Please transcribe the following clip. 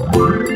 Bye.